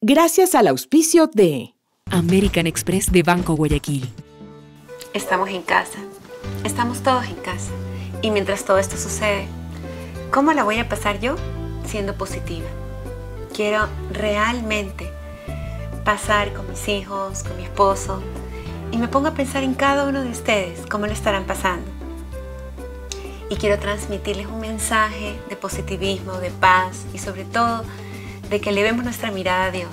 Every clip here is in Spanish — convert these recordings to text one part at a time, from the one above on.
Gracias al auspicio de American Express de Banco Guayaquil. Estamos en casa. Estamos todos en casa. Y mientras todo esto sucede, ¿cómo la voy a pasar yo? Siendo positiva. Quiero realmente pasar con mis hijos, con mi esposo, y me pongo a pensar en cada uno de ustedes, cómo lo estarán pasando. Y quiero transmitirles un mensaje de positivismo, de paz y sobre todo de que elevemos nuestra mirada a Dios,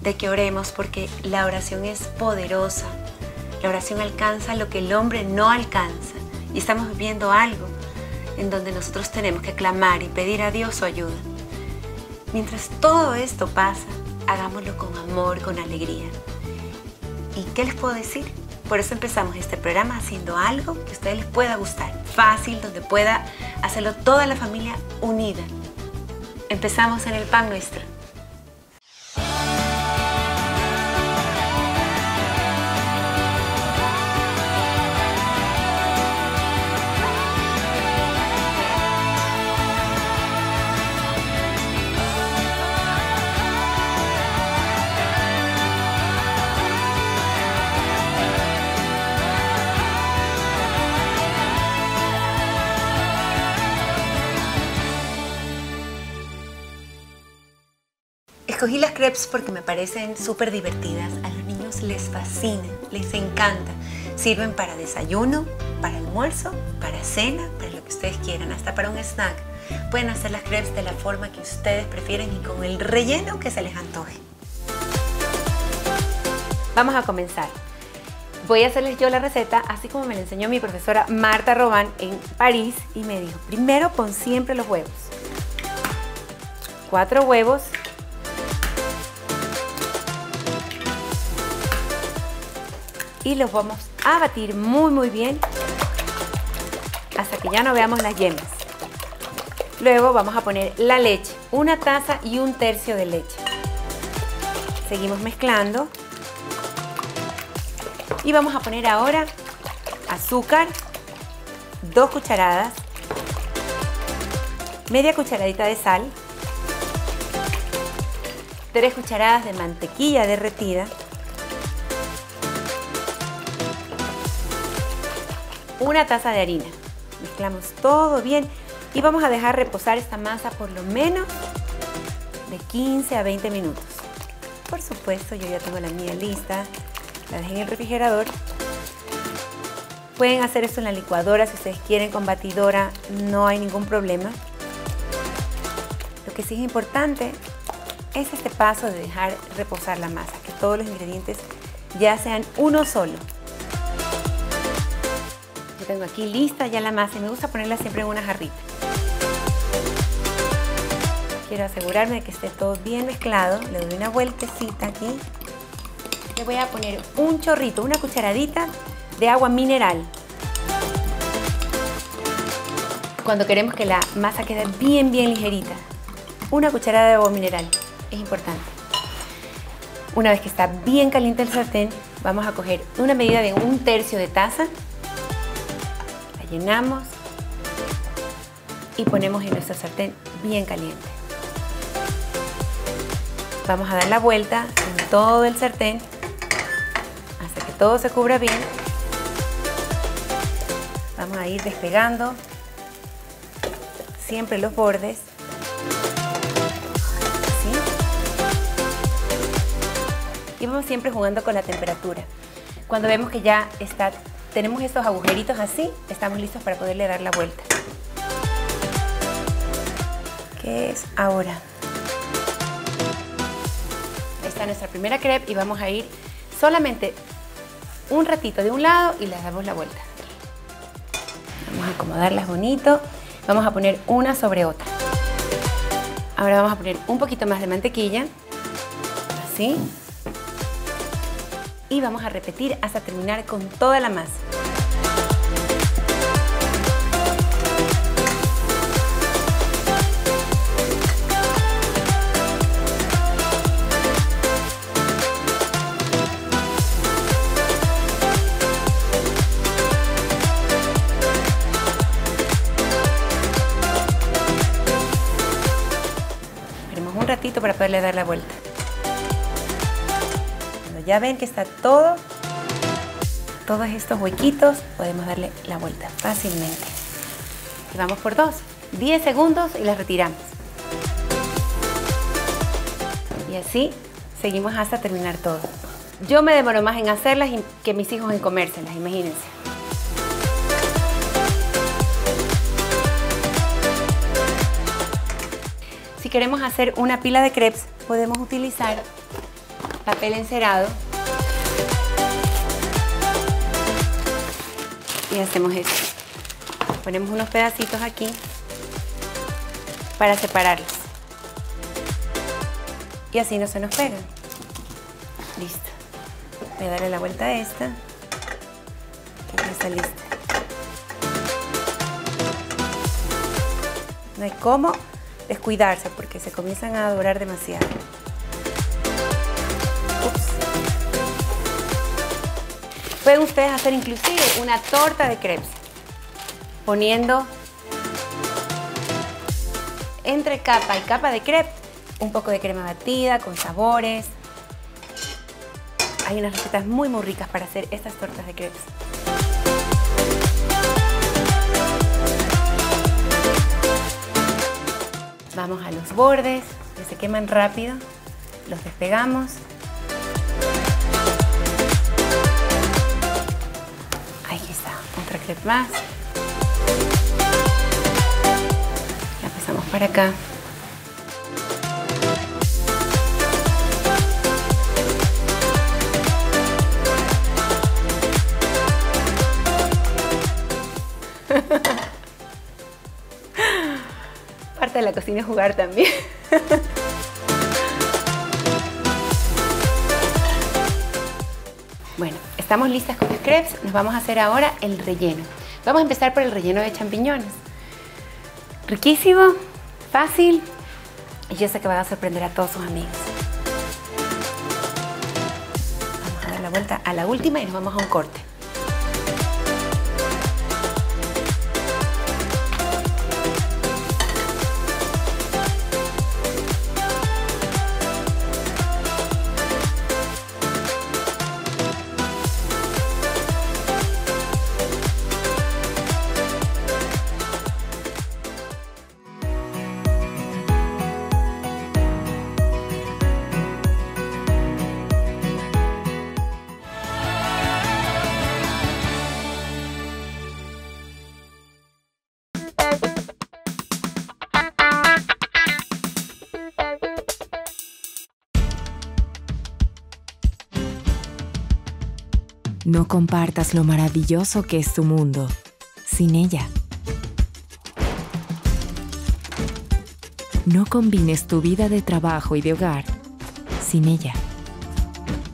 de que oremos porque la oración es poderosa. La oración alcanza lo que el hombre no alcanza y estamos viviendo algo en donde nosotros tenemos que clamar y pedir a Dios su ayuda. Mientras todo esto pasa, hagámoslo con amor, con alegría. ¿Y qué les puedo decir? Por eso empezamos este programa haciendo algo que a ustedes les pueda gustar, fácil, donde pueda hacerlo toda la familia unida. Empezamos en el pan nuestro. Escogí las crepes porque me parecen súper divertidas. A los niños les fascinan, les encanta. Sirven para desayuno, para almuerzo, para cena, para lo que ustedes quieran, hasta para un snack. Pueden hacer las crepes de la forma que ustedes prefieren y con el relleno que se les antoje. Vamos a comenzar. Voy a hacerles yo la receta, así como me la enseñó mi profesora Marta Robán en París y me dijo, primero pon siempre los huevos. Cuatro huevos y los vamos a batir muy muy bien hasta que ya no veamos las yemas. Luego vamos a poner la leche, una taza y un tercio de leche. Seguimos mezclando y vamos a poner ahora azúcar, dos cucharadas, media cucharadita de sal, tres cucharadas de mantequilla derretida, una taza de harina. Mezclamos todo bien y vamos a dejar reposar esta masa por lo menos de 15 a 20 minutos. Por supuesto, yo ya tengo la mía lista, la dejé en el refrigerador. Pueden hacer esto en la licuadora si ustedes quieren, con batidora no hay ningún problema. Lo que sí es importante es este paso de dejar reposar la masa, que todos los ingredientes ya sean uno solo. Tengo aquí lista ya la masa y me gusta ponerla siempre en una jarrita. Quiero asegurarme de que esté todo bien mezclado. Le doy una vueltecita aquí. Le voy a poner un chorrito, una cucharadita de agua mineral. Cuando queremos que la masa quede bien, bien ligerita. Una cucharada de agua mineral. Es importante. Una vez que está bien caliente el sartén, vamos a coger una medida de un tercio de taza llenamos y ponemos en nuestra sartén bien caliente. Vamos a dar la vuelta en todo el sartén hasta que todo se cubra bien. Vamos a ir despegando siempre los bordes. Y vamos siempre jugando con la temperatura. Cuando vemos que ya está tenemos estos agujeritos así, estamos listos para poderle dar la vuelta. ¿Qué es ahora? Esta es nuestra primera crepe y vamos a ir solamente un ratito de un lado y le damos la vuelta. Vamos a acomodarlas bonito. Vamos a poner una sobre otra. Ahora vamos a poner un poquito más de mantequilla. Así y vamos a repetir hasta terminar con toda la masa. Un ratito para poderle dar la vuelta. Ya ven que está todo, todos estos huequitos, podemos darle la vuelta fácilmente. Y vamos por dos. 10 segundos y las retiramos. Y así seguimos hasta terminar todo. Yo me demoro más en hacerlas que mis hijos en comérselas, imagínense. Si queremos hacer una pila de crepes, podemos utilizar papel encerado y hacemos esto. Ponemos unos pedacitos aquí para separarlos. Y así no se nos pegan. Listo. Voy a darle la vuelta a esta. Ya está lista. No hay cómo descuidarse porque se comienzan a dorar demasiado. Pueden ustedes hacer inclusive una torta de crepes poniendo entre capa y capa de crepe un poco de crema batida con sabores. Hay unas recetas muy muy ricas para hacer estas tortas de crepes. Vamos a los bordes, que se queman rápido. Los despegamos. Más. La pasamos para acá. Parte de la cocina es jugar también. estamos listas con los crepes. Nos vamos a hacer ahora el relleno. Vamos a empezar por el relleno de champiñones. Riquísimo, fácil y yo sé que van a sorprender a todos sus amigos. Vamos a dar la vuelta a la última y nos vamos a un corte. No compartas lo maravilloso que es tu mundo sin ella. No combines tu vida de trabajo y de hogar sin ella.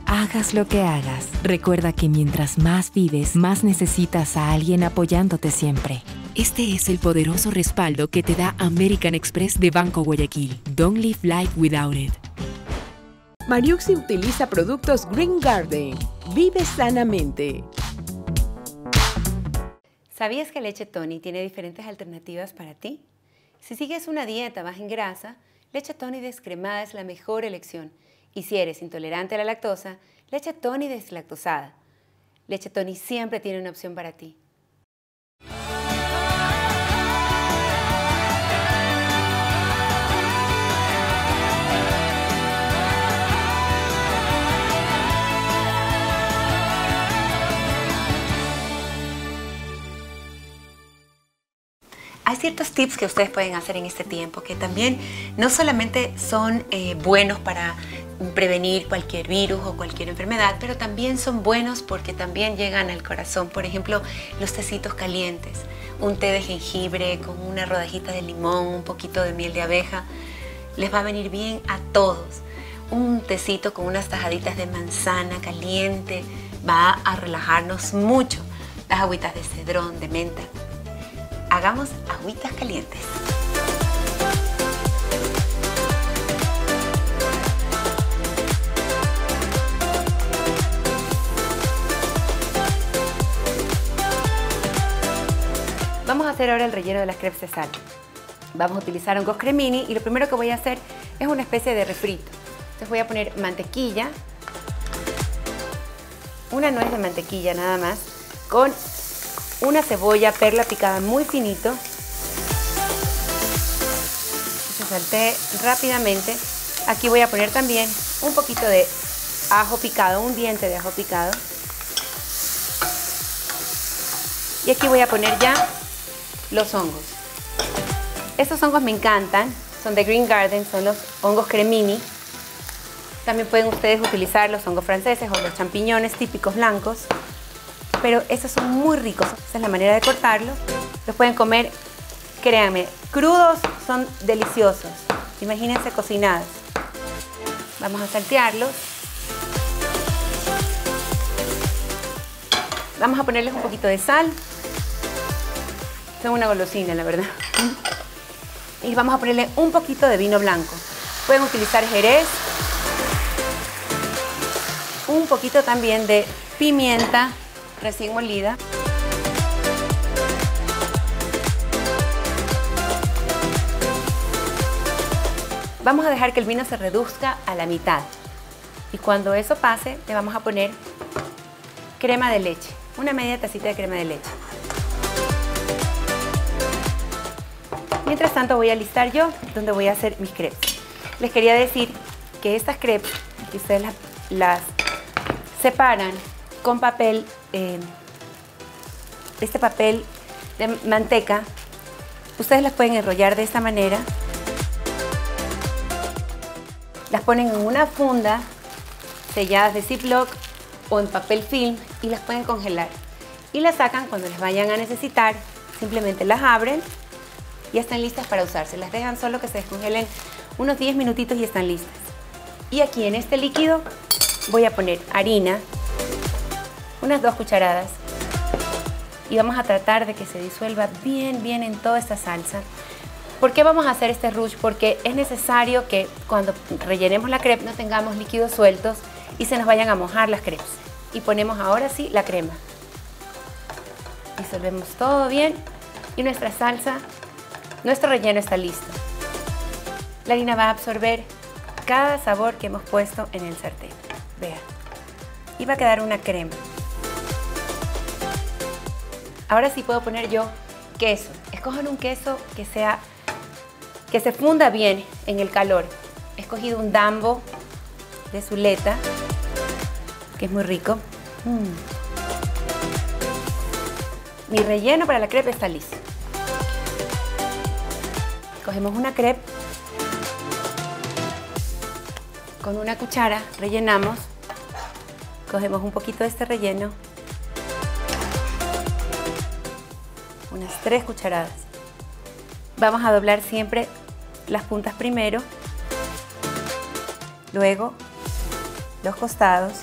Hagas lo que hagas, recuerda que mientras más vives, más necesitas a alguien apoyándote siempre. Este es el poderoso respaldo que te da American Express de Banco Guayaquil. Don't live life without it. Mariuxi utiliza productos Green Garden. Vive sanamente. ¿Sabías que Leche Tony tiene diferentes alternativas para ti? Si sigues una dieta baja en grasa, Leche Tony descremada es la mejor elección. Y si eres intolerante a la lactosa, Leche Tony deslactosada. Leche Tony siempre tiene una opción para ti. Hay ciertos tips que ustedes pueden hacer en este tiempo que también no solamente son eh, buenos para prevenir cualquier virus o cualquier enfermedad, pero también son buenos porque también llegan al corazón. Por ejemplo, los tecitos calientes, un té de jengibre con una rodajita de limón, un poquito de miel de abeja, les va a venir bien a todos. Un tecito con unas tajaditas de manzana caliente va a relajarnos mucho. Las agüitas de cedrón, de menta, hagamos agüitas calientes. Vamos a hacer ahora el relleno de las crepes de sal. Vamos a utilizar un cremini y lo primero que voy a hacer es una especie de refrito. Entonces voy a poner mantequilla, una nuez de mantequilla nada más con una cebolla perla picada muy finito. Se salté rápidamente. Aquí voy a poner también un poquito de ajo picado, un diente de ajo picado. Y aquí voy a poner ya los hongos. Estos hongos me encantan, son de Green Garden, son los hongos cremini. También pueden ustedes utilizar los hongos franceses o los champiñones típicos blancos. Pero estos son muy ricos, esa es la manera de cortarlos. Los pueden comer, créanme, crudos son deliciosos. Imagínense cocinados. Vamos a saltearlos. Vamos a ponerles un poquito de sal. Son una golosina, la verdad. Y vamos a ponerle un poquito de vino blanco. Pueden utilizar jerez. Un poquito también de pimienta recién molida. Vamos a dejar que el vino se reduzca a la mitad. Y cuando eso pase, le vamos a poner crema de leche. Una media tacita de crema de leche. Mientras tanto voy a listar yo donde voy a hacer mis crepes. Les quería decir que estas crepes, que ustedes las, separan con papel, eh, este papel de manteca, ustedes las pueden enrollar de esta manera. Las ponen en una funda selladas de Ziploc o en papel film y las pueden congelar. Y las sacan cuando les vayan a necesitar, simplemente las abren ya están listas para usarse. Las dejan solo que se descongelen unos 10 minutitos y están listas. Y aquí en este líquido voy a poner harina, unas dos cucharadas, y vamos a tratar de que se disuelva bien, bien en toda esta salsa. ¿Por qué vamos a hacer este rush? Porque es necesario que cuando rellenemos la crepe no tengamos líquidos sueltos y se nos vayan a mojar las crepes. Y ponemos ahora sí la crema. Disolvemos todo bien y nuestra salsa nuestro relleno está listo. La harina va a absorber cada sabor que hemos puesto en el sartén. Vean. Y va a quedar una crema. Ahora sí puedo poner yo queso. Escojan un queso que sea que se funda bien en el calor. He escogido un dambo de Zuleta, que es muy rico. Mm. Mi relleno para la crepe está listo. Cogemos una crepe, con una cuchara rellenamos, cogemos un poquito de este relleno, unas tres cucharadas. Vamos a doblar siempre las puntas primero, luego los costados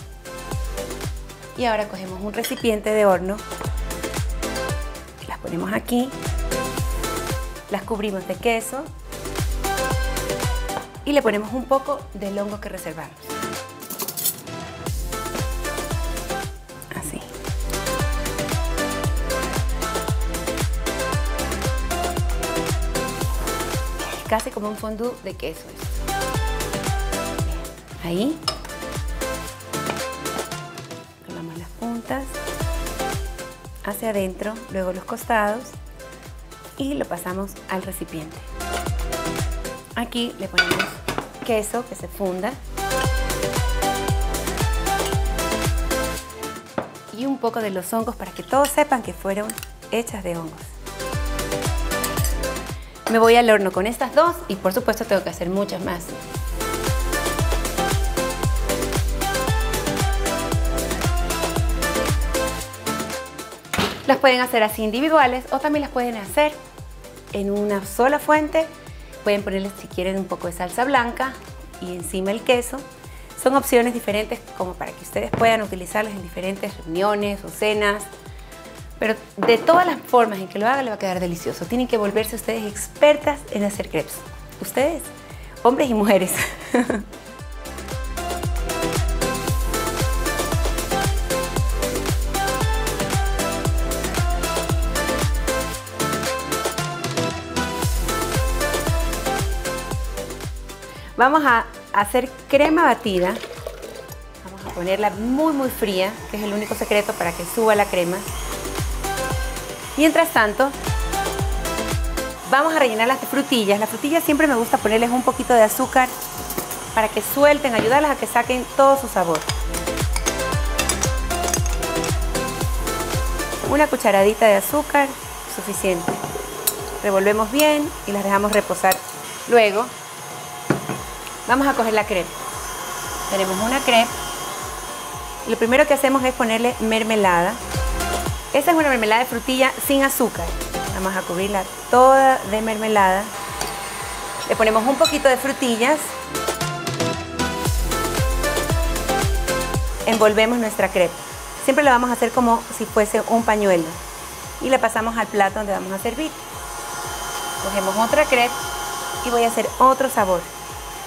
y ahora cogemos un recipiente de horno, las ponemos aquí las cubrimos de queso y le ponemos un poco del hongo que reservamos. Casi como un fondue de queso. Ahí. Tomamos las puntas hacia adentro, luego los costados y lo pasamos al recipiente. Aquí le ponemos queso que se funda y un poco de los hongos para que todos sepan que fueron hechas de hongos. Me voy al horno con estas dos y por supuesto tengo que hacer muchas más. Las pueden hacer así individuales o también las pueden hacer en una sola fuente. Pueden ponerle si quieren un poco de salsa blanca y encima el queso. Son opciones diferentes como para que ustedes puedan utilizarlas en diferentes reuniones o cenas. Pero de todas las formas en que lo hagan le va a quedar delicioso. Tienen que volverse ustedes expertas en hacer crepes. Ustedes, hombres y mujeres. Vamos a hacer crema batida. Vamos a ponerla muy muy fría, que es el único secreto para que suba la crema. Mientras tanto, vamos a rellenar las frutillas. Las frutillas siempre me gusta ponerles un poquito de azúcar para que suelten, ayudarlas a que saquen todo su sabor. Una cucharadita de azúcar, suficiente. Revolvemos bien y las dejamos reposar. Luego, vamos a coger la crepe. Tenemos una crepe. Lo primero que hacemos es ponerle mermelada. Esta es una mermelada de frutilla sin azúcar. Vamos a cubrirla toda de mermelada. Le ponemos un poquito de frutillas. Envolvemos nuestra crepe. Siempre la vamos a hacer como si fuese un pañuelo. Y le pasamos al plato donde vamos a servir. Cogemos otra crepe y voy a hacer otro sabor.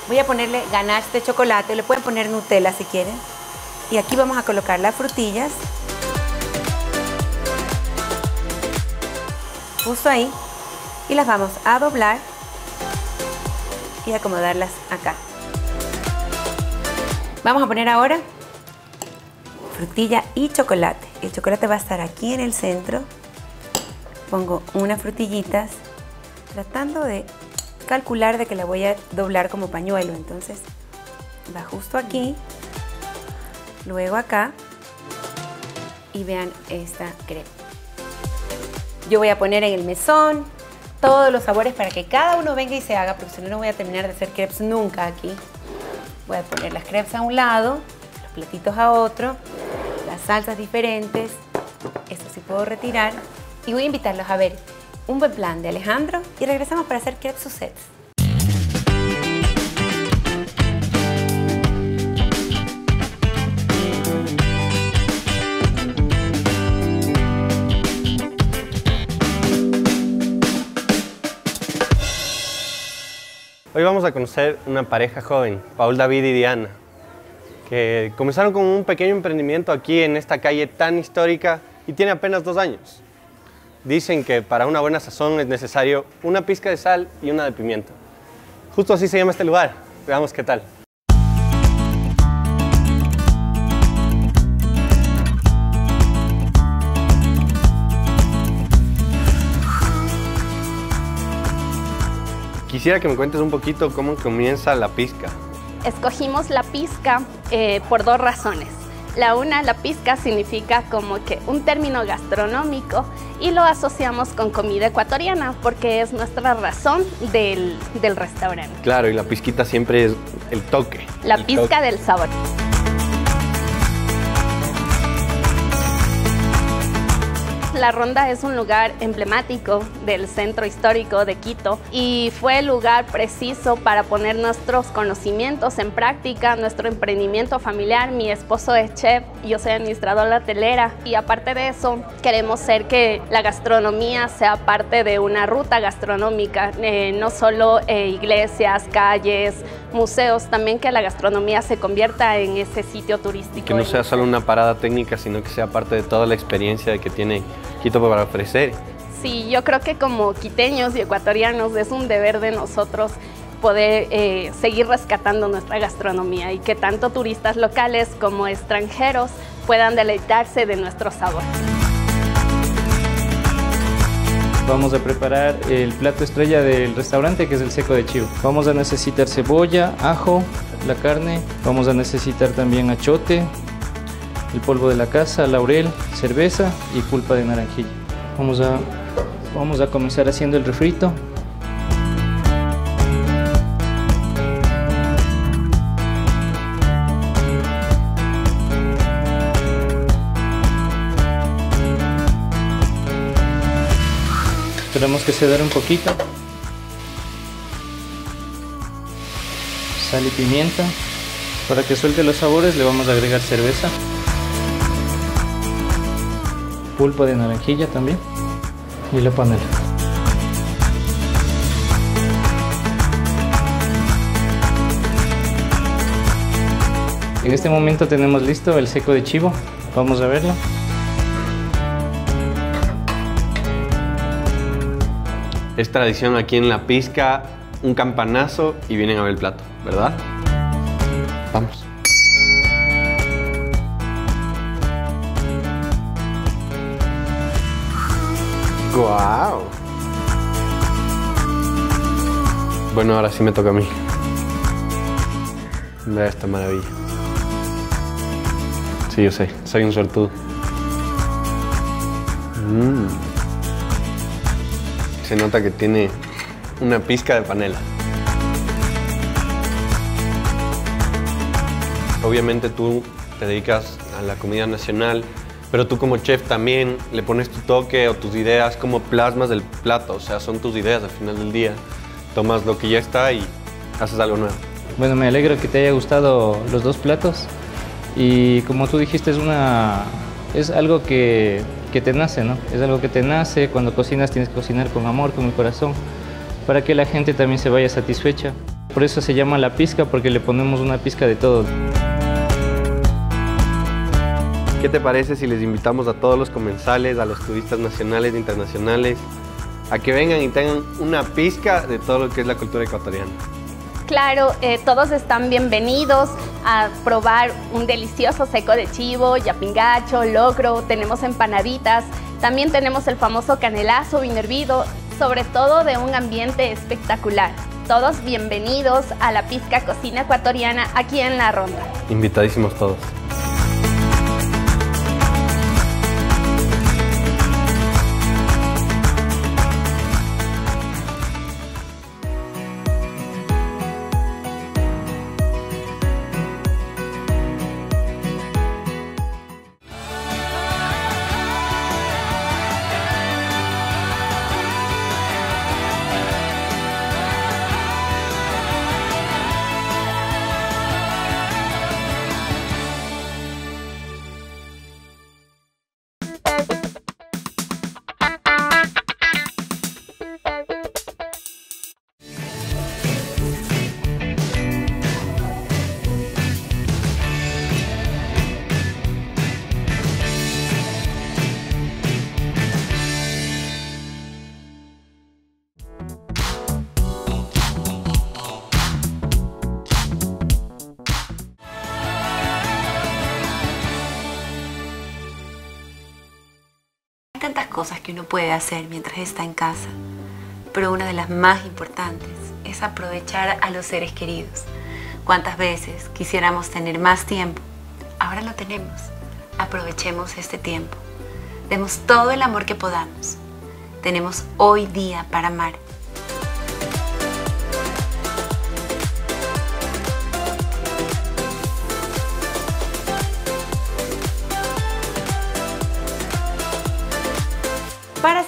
Voy a ponerle ganache de chocolate, le pueden poner Nutella si quieren. Y aquí vamos a colocar las frutillas justo ahí y las vamos a doblar y acomodarlas acá. Vamos a poner ahora frutilla y chocolate. El chocolate va a estar aquí en el centro. Pongo unas frutillitas tratando de calcular de que la voy a doblar como pañuelo. Entonces va justo aquí, luego acá y vean esta crepe. Yo voy a poner en el mesón todos los sabores para que cada uno venga y se haga, porque si no, no voy a terminar de hacer crepes nunca aquí. Voy a poner las crepes a un lado, los platitos a otro, las salsas diferentes. Esto sí puedo retirar. Y voy a invitarlos a ver un buen plan de Alejandro y regresamos para hacer crepes sets. Hoy vamos a conocer una pareja joven, Paul David y Diana, que comenzaron con un pequeño emprendimiento aquí en esta calle tan histórica y tiene apenas dos años. Dicen que para una buena sazón es necesario una pizca de sal y una de pimienta. Justo así se llama este lugar. Veamos qué tal. Quisiera que me cuentes un poquito cómo comienza la pizca. Escogimos la pizca eh, por dos razones. La una, la pizca significa como que un término gastronómico y lo asociamos con comida ecuatoriana porque es nuestra razón del, del restaurante. Claro, y la pizquita siempre es el toque. La el pizca toque. del sabor. La Ronda es un lugar emblemático del centro histórico de Quito y fue el lugar preciso para poner nuestros conocimientos en práctica, nuestro emprendimiento familiar. Mi esposo es chef, yo soy administradora hotelera y aparte de eso queremos ser que la gastronomía sea parte de una ruta gastronómica, eh, no solo eh, iglesias, calles, museos, también que la gastronomía se convierta en ese sitio turístico. Que no sea solo una parada técnica, sino que sea parte de toda la experiencia que tiene Quito para ofrecer. Sí, yo creo que como quiteños y ecuatorianos es un deber de nosotros poder eh, seguir rescatando nuestra gastronomía y que tanto turistas locales como extranjeros puedan deleitarse de nuestro sabor. Vamos a preparar el plato estrella del restaurante que es el seco de chivo. Vamos a necesitar cebolla, ajo, la carne. Vamos a necesitar también achote, el polvo de la casa, laurel, cerveza y pulpa de naranjilla. Vamos a, vamos a comenzar haciendo el refrito. Esperamos que se dore un poquito. Sal y pimienta. Para que suelte los sabores le vamos a agregar cerveza. Pulpa de naranjilla también. Y la panela. En este momento tenemos listo el seco de chivo. Vamos a verlo. Es tradición aquí en la pizca un campanazo y vienen a ver el plato, ¿verdad? Vamos. ¡Wow! Bueno, ahora sí me toca a mí. Vea esta maravilla. Sí, yo sé, soy un suertudo. Mm. Se nota que tiene una pizca de panela. Obviamente tú te dedicas a la comida nacional, pero tú como chef también le pones tu toque o tus ideas como plasmas del plato, o sea, son tus ideas al final del día. Tomas lo que ya está y haces algo nuevo. Bueno, me alegro que te haya gustado los dos platos y como tú dijiste es una es algo que, que te nace, ¿no? Es algo que te nace, cuando cocinas tienes que cocinar con amor, con el corazón, para que la gente también se vaya satisfecha. Por eso se llama la pizca, porque le ponemos una pizca de todo. ¿Qué te parece si les invitamos a todos los comensales, a los turistas nacionales e internacionales, a que vengan y tengan una pizca de todo lo que es la cultura ecuatoriana? Claro, eh, todos están bienvenidos a probar un delicioso seco de chivo, yapingacho, locro, tenemos empanaditas, también tenemos el famoso canelazo bien hervido, sobre todo de un ambiente espectacular. Todos bienvenidos a la Pizca Cocina Ecuatoriana aquí en La Ronda. Invitadísimos todos. Puede hacer mientras está en casa, pero una de las más importantes es aprovechar a los seres queridos. ¿Cuántas veces quisiéramos tener más tiempo? Ahora lo tenemos. Aprovechemos este tiempo. Demos todo el amor que podamos. Tenemos hoy día para amar.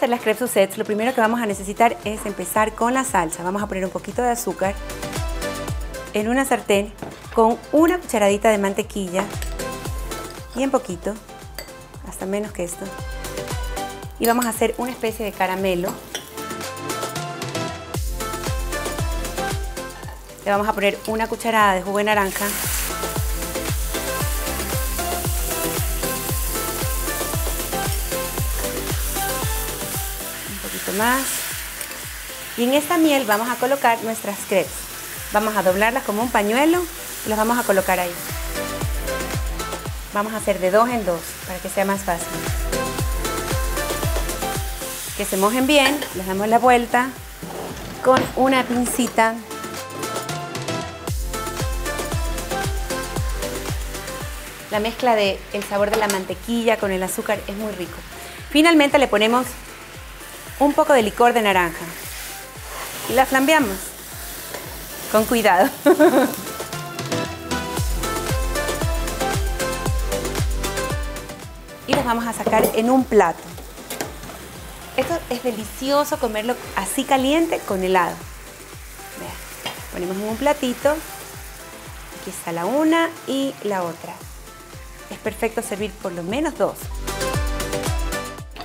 Hacer las crepes Suzette, lo primero que vamos a necesitar es empezar con la salsa. Vamos a poner un poquito de azúcar en una sartén con una cucharadita de mantequilla, bien poquito, hasta menos que esto. Y vamos a hacer una especie de caramelo. Le vamos a poner una cucharada de jugo de naranja. Más. Y en esta miel vamos a colocar nuestras crepes. Vamos a doblarlas como un pañuelo y las vamos a colocar ahí. Vamos a hacer de dos en dos para que sea más fácil. Que se mojen bien, les damos la vuelta con una pincita. La mezcla del el sabor de la mantequilla con el azúcar es muy rico. Finalmente le ponemos un poco de licor de naranja y la flambeamos con cuidado. y los vamos a sacar en un plato. Esto es delicioso comerlo así caliente con helado. Ponemos en un platito. Aquí está la una y la otra. Es perfecto servir por lo menos dos.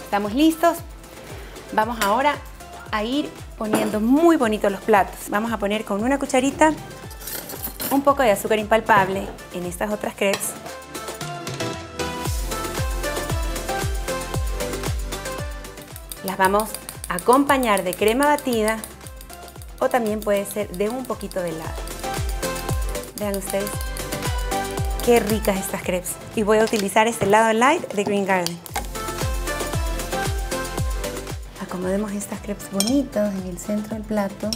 Estamos listos. Vamos ahora a ir poniendo muy bonitos los platos. Vamos a poner con una cucharita un poco de azúcar impalpable en estas otras crepes. Las vamos a acompañar de crema batida o también puede ser de un poquito de helado. Vean ustedes qué ricas estas crepes. Y voy a utilizar este helado light de Green Garden. Acomodemos estas crepes bonitos en el centro del plato.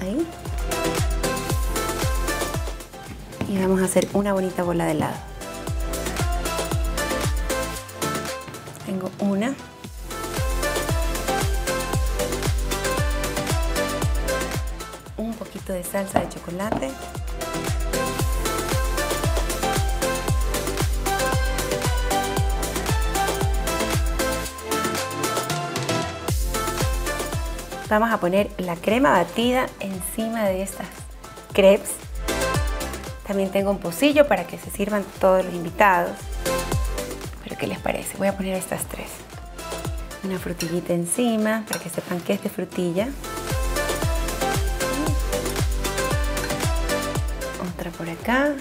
Ahí. Y vamos a hacer una bonita bola de helado. Tengo una. Un poquito de salsa de chocolate. Vamos a poner la crema batida encima de estas crepes. También tengo un pocillo para que se sirvan todos los invitados. Pero ¿qué les parece? Voy a poner estas tres. Una frutillita encima para que sepan que es de frutilla. Otra por acá.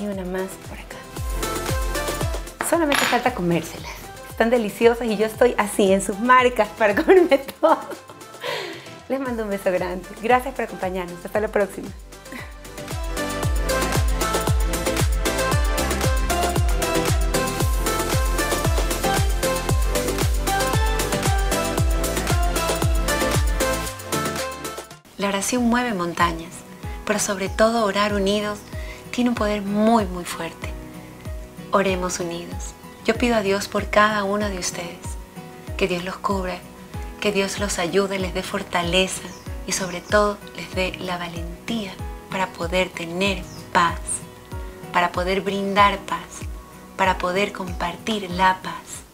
Y una más por acá. Solamente falta comérselas están deliciosas y yo estoy así en sus marcas para comerme todo. Les mando un beso grande. Gracias por acompañarnos. Hasta la próxima. La oración mueve montañas, pero sobre todo orar unidos tiene un poder muy muy fuerte. Oremos unidos. Yo pido a Dios por cada uno de ustedes, que Dios los cubra, que Dios los ayude, les dé fortaleza y sobre todo les dé la valentía para poder tener paz, para poder brindar paz, para poder compartir la paz.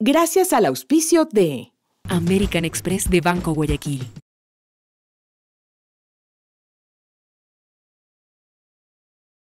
Gracias al auspicio de American Express de Banco Guayaquil.